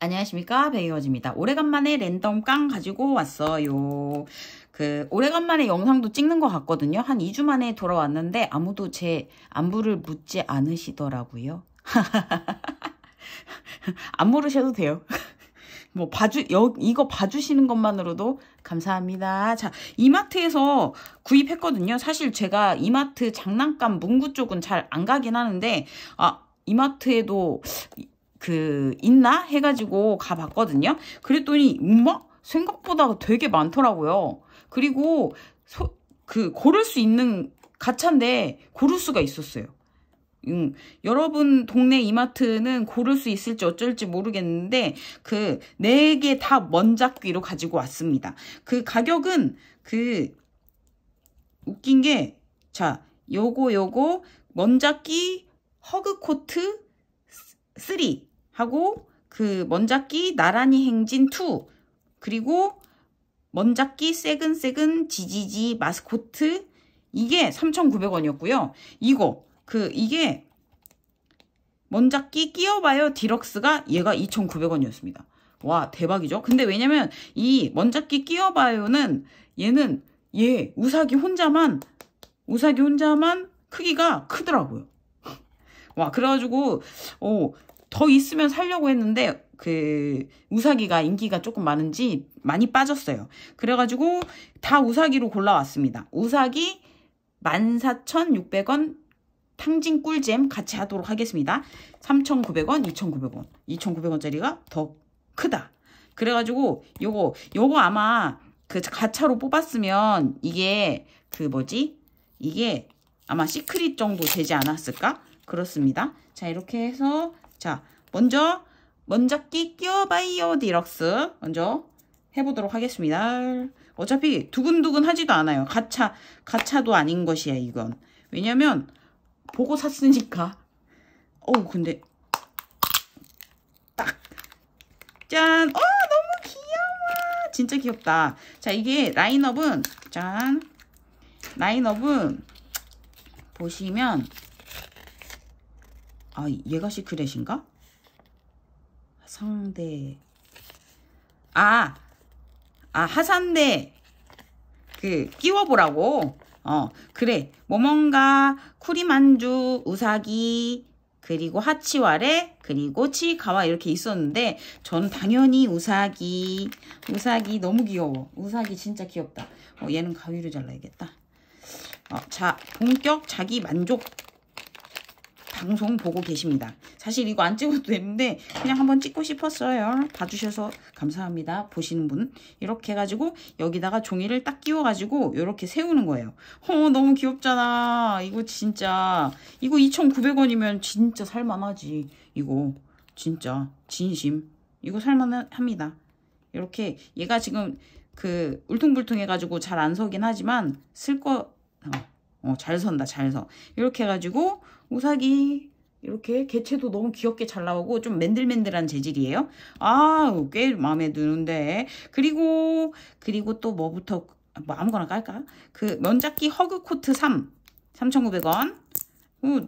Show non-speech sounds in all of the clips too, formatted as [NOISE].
안녕하십니까 베이워즈입니다. 오래간만에 랜덤 깡 가지고 왔어요. 그 오래간만에 영상도 찍는 것 같거든요. 한 2주 만에 돌아왔는데 아무도 제 안부를 묻지 않으시더라고요. [LAUGHS] 안 물으셔도 돼요. [LAUGHS] 뭐 봐주 여, 이거 봐주시는 것만으로도 감사합니다. 자 이마트에서 구입했거든요. 사실 제가 이마트 장난감 문구 쪽은 잘 안 가긴 하는데 아 이마트에도 그 있나 해가지고 가봤거든요. 그랬더니 엄마 생각보다 되게 많더라고요. 그리고 소, 그 고를 수 있는 가차인데 고를 수가 있었어요. 음, 여러분 동네 이마트는 고를 수 있을지 어쩔지 모르겠는데 그 네 개 다 먼작귀로 가지고 왔습니다. 그 가격은 그 웃긴 게 자, 요거 요거 먼작귀 허그 코트 3 하고 그 먼작기 나란히 행진 2 그리고 먼작기 세근세근 지지지 마스코트 이게 3,900원이었고요. 이거 그 이게 먼작기 끼워봐요 디럭스가 얘가 2,900원이었습니다. 와 대박이죠. 근데 왜냐면 이 먼작기 끼워봐요는 얘는 얘 우사기 혼자만 우사기 혼자만 크기가 크더라고요. [LAUGHS] 와 그래가지고 어, 더 있으면 살려고 했는데 그 우사기가 인기가 조금 많은지 많이 빠졌어요. 그래가지고 다 우사기로 골라왔습니다. 우사기 14,600원 탕진 꿀잼 같이 하도록 하겠습니다. 3,900원, 2,900원. 2,900원짜리가 더 크다. 그래가지고 요거 요거 아마 그 가차로 뽑았으면 이게 그 뭐지? 이게 아마 시크릿 정도 되지 않았을까? 그렇습니다. 자 이렇게 해서 자 먼저 먼저끼 끼워봐요 디럭스 먼저 해보도록 하겠습니다. 어차피 두근두근 하지도 않아요. 가차 가차도 아닌 것이야 이건. 왜냐면 보고 샀으니까. 어우 근데 딱 짠. 어 너무 귀여워. 진짜 귀엽다. 자 이게 라인업은 짠 라인업은 보시면 아 얘가 시크릿인가? 상대. 아, 아 하산대. 그 끼워보라고. 어 그래. 모mon가 쿠리만주 우사기 그리고 하치와레 그리고 치가와 이렇게 있었는데 전 당연히 우사기. 우사기 너무 귀여워. 우사기 진짜 귀엽다. 어, 얘는 가위로 잘라야겠다. 어, 자 본격 자기 만족 방송 보고 계십니다. 사실 이거 안 찍어도 되는데 그냥 한번 찍고 싶었어요. 봐주셔서 감사합니다. 보시는 분 이렇게 해가지고 여기다가 종이를 딱 끼워가지고 이렇게 세우는 거예요. 어 너무 귀엽잖아. 이거 진짜 이거 2,900원이면 진짜 살만하지. 이거 진짜 진심 이거 살만합니다. 이렇게 얘가 지금 그 울퉁불퉁 해가지고 잘 안 서긴 하지만 쓸거 어, 어, 잘 선다 잘 서. 이렇게 해가지고 우사기 이렇게 개체도 너무 귀엽게 잘 나오고 좀 맨들맨들한 재질이에요. 아, 꽤 마음에 드는데. 그리고 그리고 또 뭐부터 뭐 아무거나 깔까? 그 면잡기 허그 코트 3 3,900원. 어,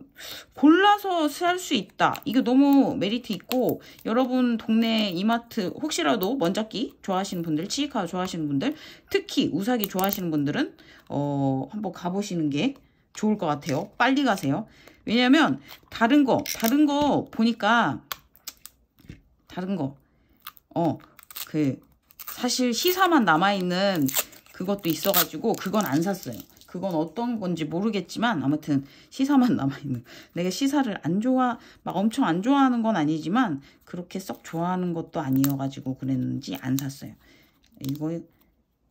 골라서 살 수 있다. 이거 너무 메리트 있고 여러분 동네 이마트 혹시라도 먼잡기 좋아하시는 분들, 치이카 좋아하시는 분들, 특히 우사기 좋아하시는 분들은 어, 한번 가보시는 게 좋을 것 같아요. 빨리 가세요. 왜냐면 다른 거 다른 거 보니까 다른 거 어 그 사실 시사만 남아있는 그것도 있어가지고 그건 안 샀어요. 그건 어떤 건지 모르겠지만 아무튼 시사만 [LAUGHS] 남아있는 내가 시사를 안 좋아 막 엄청 안 좋아하는 건 아니지만 그렇게 썩 좋아하는 것도 아니어가지고 그랬는지 안 샀어요. 이거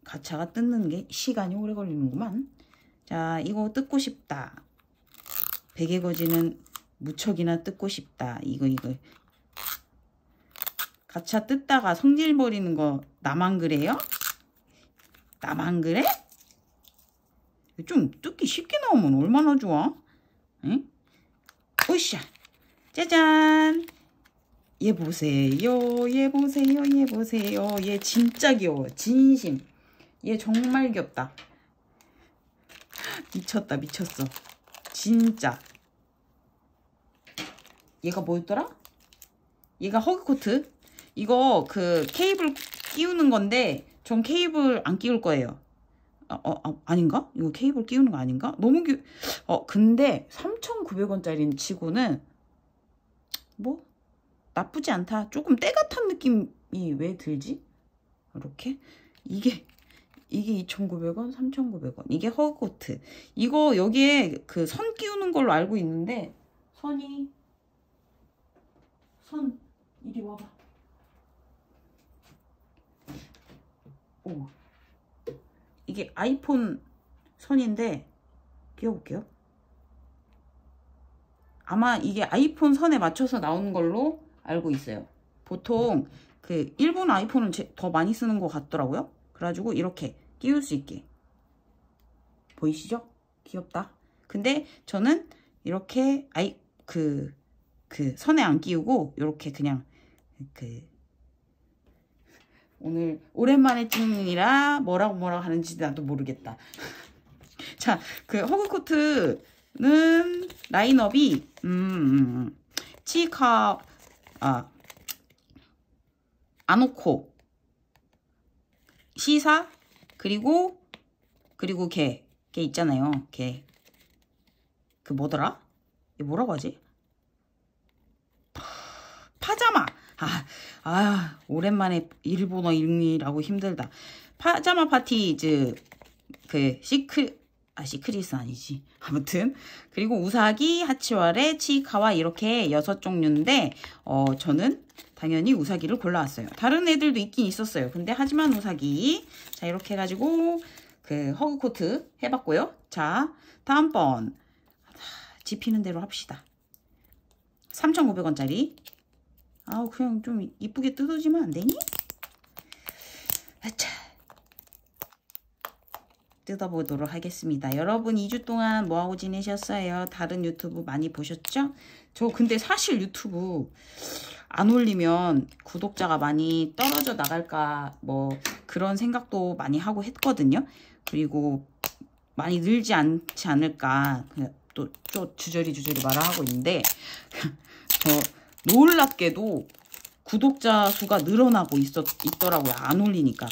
가차가 뜯는 게 시간이 오래 걸리는구만. 자 이거 뜯고 싶다. 베개 거지는 무척이나 뜯고 싶다. 이거 이거. 가차 뜯다가 성질 버리는 거 나만 그래요? 나만 그래? 좀 뜯기 쉽게 나오면 얼마나 좋아? 응? 으쌰! 짜잔! 얘 보세요. 얘 보세요. 얘 보세요. 얘 진짜 귀여워. 진심. 얘 정말 귀엽다. 미쳤다. 미쳤어. 진짜. 얘가 뭐였더라? 얘가 허그코트. 이거 그 케이블 끼우는 건데 전 케이블 안 끼울 거예요. 어, 어, 어, 아닌가? 이거 케이블 끼우는 거 아닌가? 너무 귀, 어, 근데 3,900원짜리 치고는 뭐 나쁘지 않다. 조금 때가 탄 느낌이 왜 들지? 이렇게 이게 이게 2,900원, 3,900원. 이게 허그코트. 이거 여기에 그 선 끼우는 걸로 알고 있는데 선이 선 이리 와봐. 오. 이게 아이폰 선인데 끼워볼게요. 아마 이게 아이폰 선에 맞춰서 나오는 걸로 알고 있어요. 보통 그 일본 아이폰은 더 많이 쓰는 것 같더라고요. 그래가지고 이렇게 끼울 수 있게 보이시죠? 귀엽다. 근데 저는 이렇게 아이 그그 그 선에 안 끼우고 이렇게 그냥 그 오늘 오랜만에 찍느라 뭐라고 뭐라고 하는지 나도 모르겠다. [LAUGHS] 자, 그 허그코트는 라인업이 음, 음, 음. 치카 아 아노코 시사 그리고 그리고 걔 걔 있잖아요. 걔 그 뭐더라? 이 뭐라고 하지? 파자마 아, 아, 오랜만에 일본어 읽느라고 힘들다. 파자마 파티즈, 그, 시크, 아, 시크릿은 아니지. [LAUGHS] 아무튼. 그리고 우사기, 하치와레, 치이카와 이렇게 여섯 종류인데, 어, 저는 당연히 우사기를 골라왔어요. 다른 애들도 있긴 있었어요. 근데 하지만 우사기. 자, 이렇게 해가지고, 그, HUGCOT 해봤고요. 자, 다음번. 집히는 대로 합시다. 3,500원짜리 아우 그냥 좀 이쁘게 뜯어지면 안 되니? 아차 뜯어보도록 하겠습니다. 여러분 2주 동안 뭐하고 지내셨어요? 다른 유튜브 많이 보셨죠? 저 근데 사실 유튜브 안 올리면 구독자가 많이 떨어져 나갈까 뭐 그런 생각도 많이 하고 했거든요. 그리고 많이 늘지 않지 않을까 또 주저리 주저리 말을 하고 있는데 [LAUGHS] 저 놀랍게도 구독자 수가 늘어나고 있었, 있더라고요. 안 올리니까.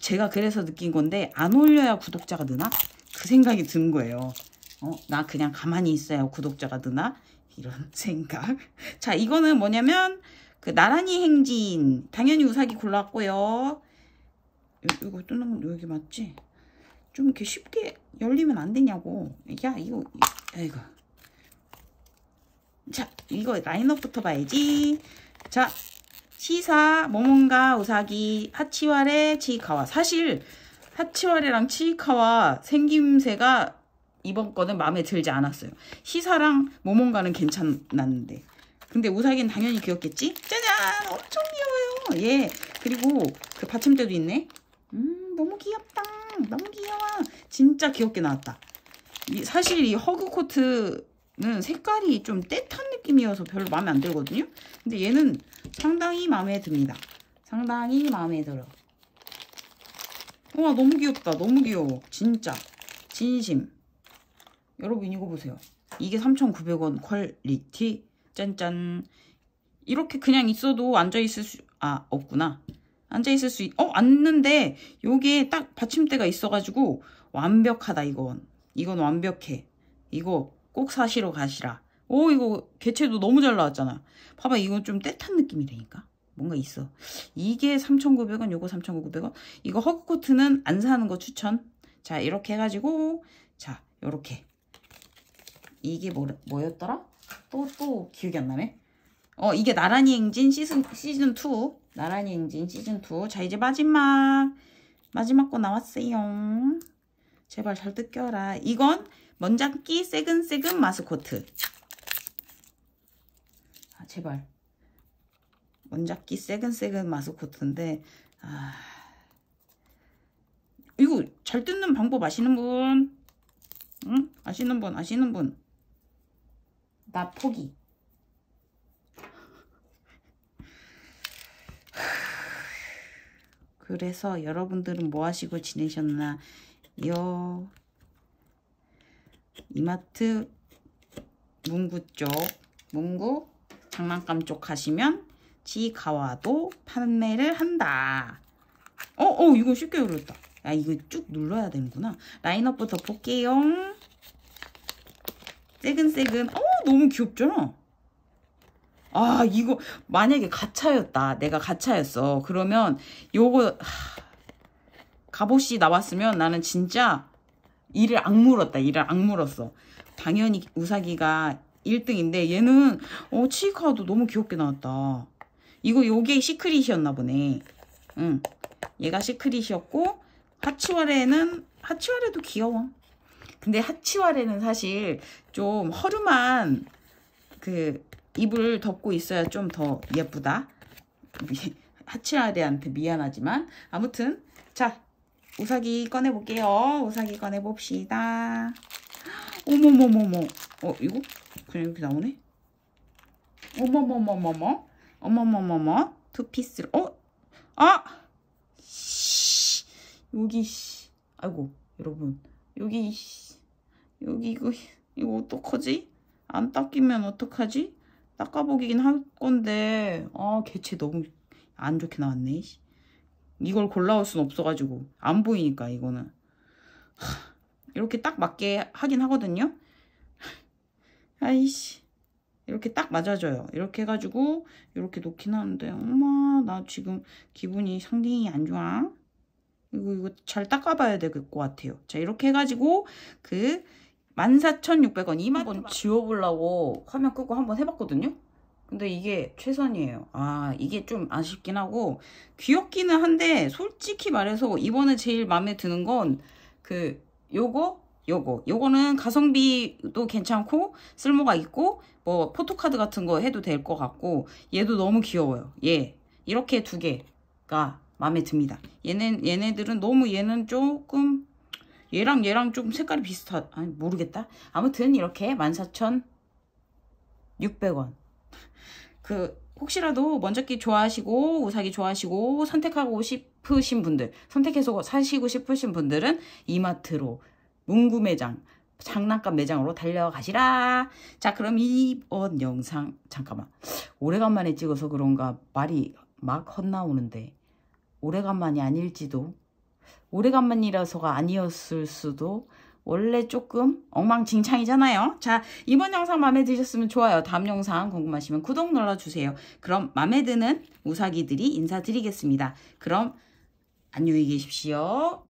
제가 그래서 느낀 건데 안 올려야 구독자가 느나? 그 생각이 든 거예요. 어, 나 그냥 가만히 있어야 구독자가 느나? 이런 [LAUGHS] 생각. 자, 이거는 뭐냐면 그 나란히 행진. 당연히 우사기 골랐고요. 이거 뜯는 건 여기 맞지? 좀 이렇게 쉽게 열리면 안 되냐고. 야, 이거, 이거. 자, 이거 라인업부터 봐야지. 자, 시사, 모몬가, 우사기, 하치와레, 치이카와. 사실 하치와레랑 치이카와 생김새가 이번 거는 마음에 들지 않았어요. 시사랑 모몬가는 괜찮았는데. 근데 우사기는 당연히 귀엽겠지? 짜잔! 엄청 귀여워요. 예. 그리고 그 받침대도 있네. 음, 너무 귀엽다. 너무 귀여워. 진짜 귀엽게 나왔다. 사실 이 HUGCOT는 색깔이 좀 떼탄 느낌이어서 별로 마음에 안 들거든요. 근데 얘는 상당히 마음에 듭니다. 상당히 마음에 들어. 와 너무 귀엽다. 너무 귀여워. 진짜. 진심. 여러분 이거 보세요. 이게 3,900원 quality. 짠짠. 이렇게 그냥 있어도 앉아있을 수... 아 없구나. 앉아있을 수... 있... 어? 앉는데 요게 딱 받침대가 있어가지고 완벽하다 이건. 이건 완벽해. 이거 꼭 사시러 가시라. 오 이거 개체도 너무 잘 나왔잖아. 봐봐 이건 좀 떼탄 느낌이라니까. 뭔가 있어. 이게 3,900원 요거 3,900원. 이거 허그코트는 안 사는 거 추천. 자 이렇게 해가지고 자 요렇게 이게 뭐, 뭐였더라? 또 또 기억이 안 나네. 어 이게 나란히 행진 시즌 시즌 2 나란히 행진 시즌 2. 자 이제 마지막 마지막 거 나왔어요. 제발 잘 뜯겨라. 이건 먼작기 새근새근 마스코트. 아, 제발. 먼작기 새근새근 마스코트인데, 아. 이거 잘 뜯는 방법 아시는 분? 응? 아시는 분, 아시는 분. 나 포기. 그래서 여러분들은 뭐 하시고 지내셨나요? 이마트 문구 쪽 문구 장난감 쪽 가시면 치카와도 판매를 한다. 어, 어, 이거 쉽게 열렸다. 야, 이거 쭉 눌러야 되는구나. 라인업부터 볼게요. 새근새근. 어, 너무 귀엽죠? 아, 이거, 만약에 가차였다. 내가 가차였어. 그러면 요거, 하, 갑옷이 나왔으면 나는 진짜 이를 악물었다. 이를 악물었어. 당연히 우사기가 1등인데 얘는 어 치카도 너무 귀엽게 나왔다. 이거 요게 시크릿이었나 보네. 응. 얘가 시크릿이었고 하치와레는 하치와레도 귀여워. 근데 하치와레는 사실 좀 허름한 그 입을 덮고 있어야 좀 더 예쁘다. [LAUGHS] 하치와레한테 미안하지만 아무튼 자 우사기 꺼내볼게요. 우사기 꺼내봅시다. 어머머머머. 어, 이거? 그냥 이렇게 나오네? 어머머머머머. 어머머머머. 투피스를, 어? 아! 씨. 여기, 씨. 아이고, 여러분. 여기, 씨. 여기, 이거, 이거 어떡하지? 안 닦이면 어떡하지? 닦아보긴 할 건데, 아, 개체 너무 안 좋게 나왔네. 이걸 골라올 순 없어가지고 안 보이니까 이거는. 하, 이렇게 딱 맞게 하긴 하거든요. 아이씨 이렇게 딱 맞아줘요. 이렇게 해가지고 이렇게 놓긴 하는데 엄마 나 지금 기분이 상당히 안 좋아. 이거 이거 잘 닦아봐야 될 것 같아요. 자 이렇게 해가지고 그 14,600원 이만 번 지워보려고 화면 끄고 한번 해봤거든요 근데 이게 최선이에요. 아, 이게 좀 아쉽긴 하고, 귀엽기는 한데, 솔직히 말해서, 이번에 제일 마음에 드는 건, 그, 요거, 요거. 요거는 가성비도 괜찮고, 쓸모가 있고, 뭐, 포토카드 같은 거 해도 될 것 같고, 얘도 너무 귀여워요. 얘. 이렇게 두 개가 마음에 듭니다. 얘는, 얘네들은 너무 얘는 조금, 얘랑 얘랑 좀 색깔이 비슷하, 아니, 모르겠다. 아무튼, 이렇게 14,600원. 그 혹시라도 먼저끼 좋아하시고 우사기 좋아하시고 선택하고 싶으신 분들 선택해서 사시고 싶으신 분들은 이마트로 문구 매장 장난감 매장으로 달려가시라. 자 그럼 이번 영상 잠깐만. 오래간만에 찍어서 그런가 말이 막 헛나오는데 오래간만이 아닐지도 오래간만이라서가 아니었을 수도 원래 조금 엉망진창이잖아요. 자, 이번 영상 마음에 드셨으면 좋아요. 다음 영상 궁금하시면 구독 눌러주세요. 그럼 마음에 드는 우사기들이 인사드리겠습니다. 그럼 안녕히 계십시오.